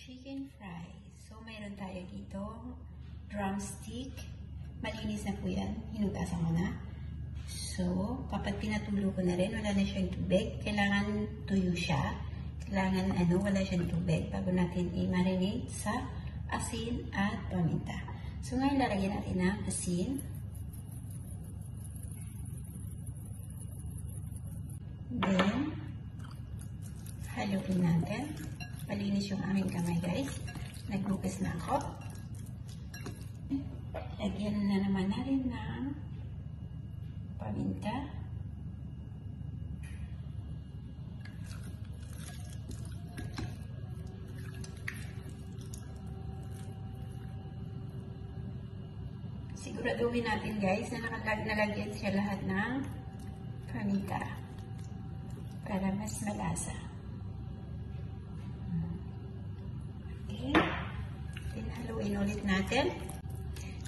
chicken fries. So, mayroon tayo dito drumstick. Malinis na po yan. Hinugasan ko na. So, kapag pinatulo ko na rin, wala na siyang tubig. Kailangan tuyo siya. Kailangan ano, wala siyang tubig bago natin i-marinate sa asin at paminta. So, ngayon lalagyan natin ng asin. Then, haluin natin. Malinis yung aming kamay, guys. Nagbukas na ako. Lagyan na naman natin ng paminta. Siguraduhin natin guys na nakalag nalagyan siya lahat ng paminta para mas malasa. Ulit natin.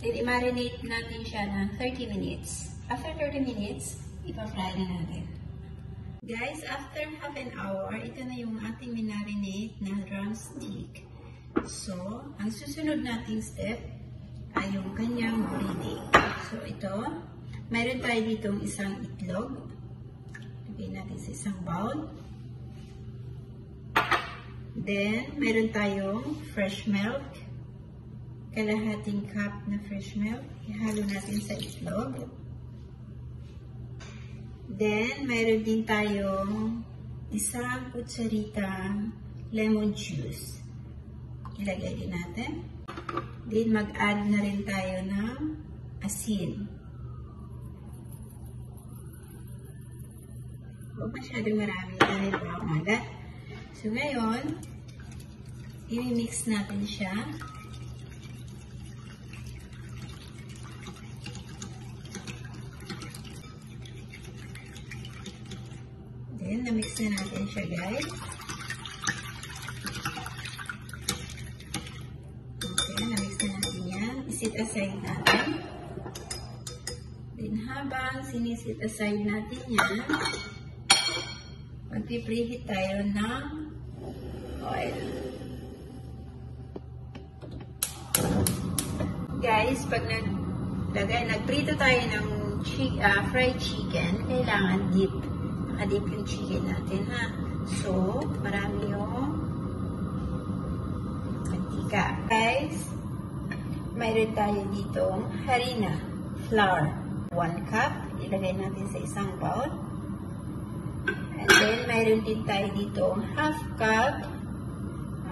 Then i-marinate natin siya ng 30 minutes. After 30 minutes, ipa-fry na natin. Guys, after half an hour, ito na yung ating minarinate na drumstick. So, ang susunod nating step ay yung kanyang breading. So, ito, mayroon tayo ditong isang itlog. Lagay natin sa isang bowl. Then, meron tayong fresh milk. Kalahating cup na fresh milk. Ihalo natin sa itlog. Then, mayroon din tayong isang kutsaritang lemon juice. Ilagay din natin. Then, mag-add na rin tayo ng asin. Huwag masyadong marami dahil baka magat. So, ngayon, i-mix natin siya. Na-mix na natin siya, guys. Okay, na-mix na natin yan. Isit aside natin. Then, habang sinisit aside natin yan, magpipreheat tayo ng oil. Guys, pag naglagay, nagprito tayo ng chi uh, fried chicken, kailangan dip. Nakadip yung chicken natin, ha? So, marami yung mantika. Guys, mayroon tayo dito harina, flour. 1 cup. Ilagay natin sa isang bowl. And then, mayroon din tayo dito half cup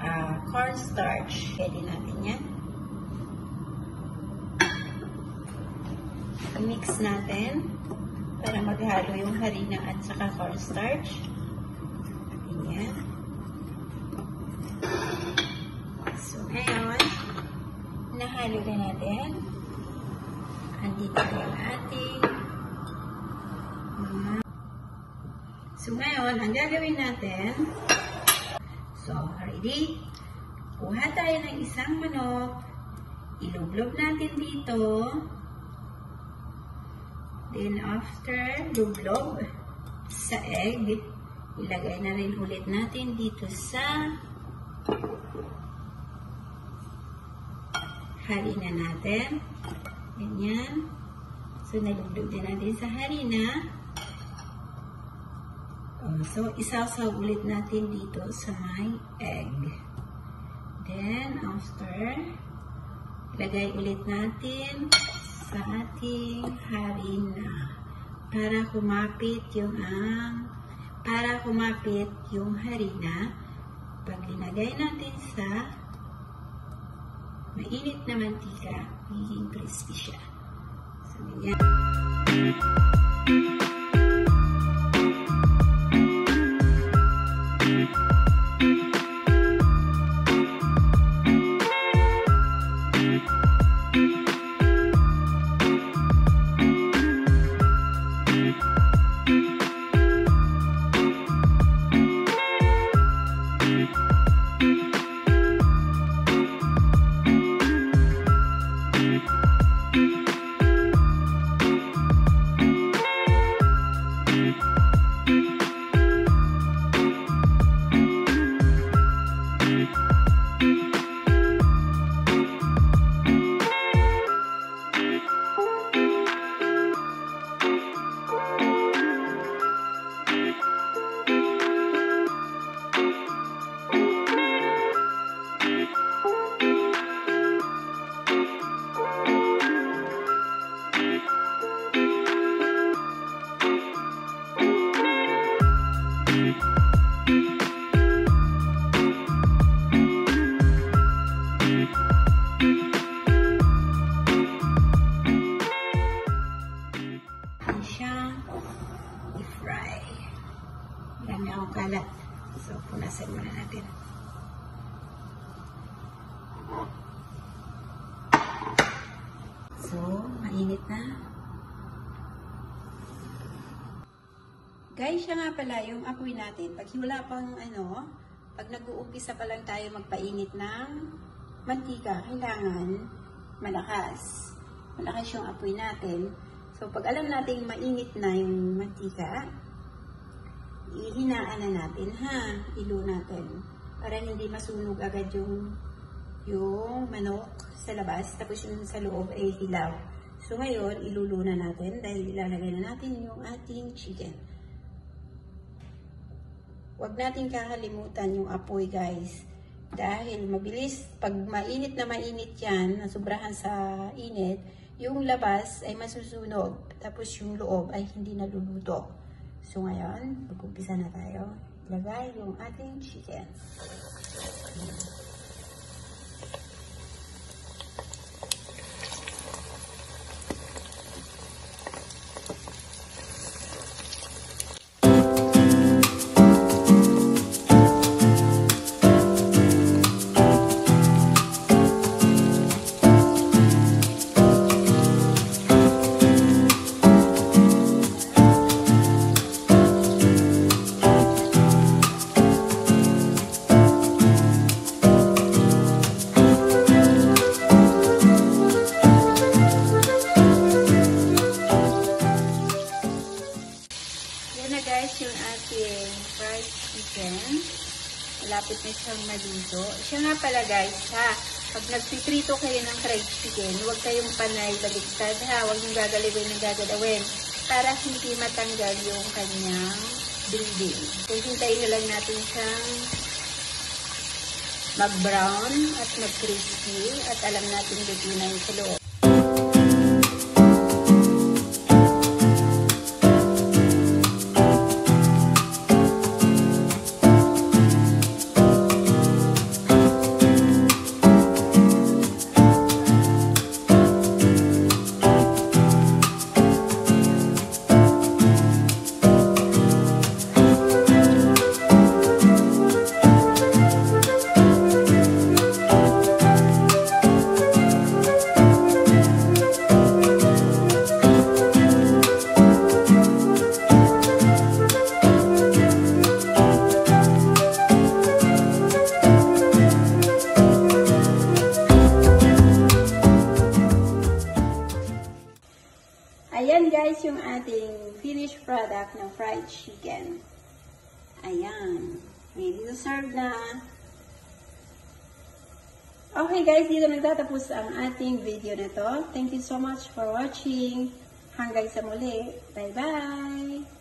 uh, cornstarch. Pwede natin yan. I-mix natin para maghalo yung harina at saka cornstarch. Ganyan. So, ngayon, nahalo na natin. Andito na yung ating mga So, ngayon, ang gagawin natin, so, ready? Kuha tayo ng isang manok, ilublob natin dito, then after lublob sa egg, ilagay na rin ulit natin dito sa harina natin. Ganyan. So, nalublob din natin sa harina. Uh, so, isasaw ulit natin dito sa may egg. Then, after, ilagay ulit natin sa ating harina para kumapit yung ang para kumapit yung harina pag linagay natin sa mainit na mantika, magiging crispy siya. So, ganyan. sa una natin. So, mainit na. Guys, siya nga pala yung apoy natin. Pag wala pang ano, pag nag-uumpisa pa lang tayo magpainit ng mantika, kailangan malakas. Malakas yung apoy natin. So, pag alam natin mainit na yung mantika, ihinaan na natin ha, ilo natin. Para hindi masunog agad yung yung manok sa labas, tapos yung sa loob ay hilaw. So ngayon, ilulo na natin dahil ilalagay na natin yung ating chicken. Huwag natin kakalimutan yung apoy guys. Dahil mabilis, pag mainit na mainit yan, nasubrahan sa init, yung labas ay masusunog. Tapos yung loob ay hindi naluluto. So ngayon, mag-umpisa na tayo. Lagay yung ating chicken. Guys ha, pag nagpiprito kayo ng fried chicken, huwag kayong panay baliktad ha, huwag yung gagalawin ng gagalawin para hindi matanggal yung kanyang breading. So hintayin na lang natin siyang mag-brown at mag-crispy at alam natin na yung sa loob. Finished product ng fried chicken. Ayan. Ready to serve na. Okay guys, dito nagtatapos ang ating video na to. Thank you so much for watching. Hanggang sa muli. Bye-bye!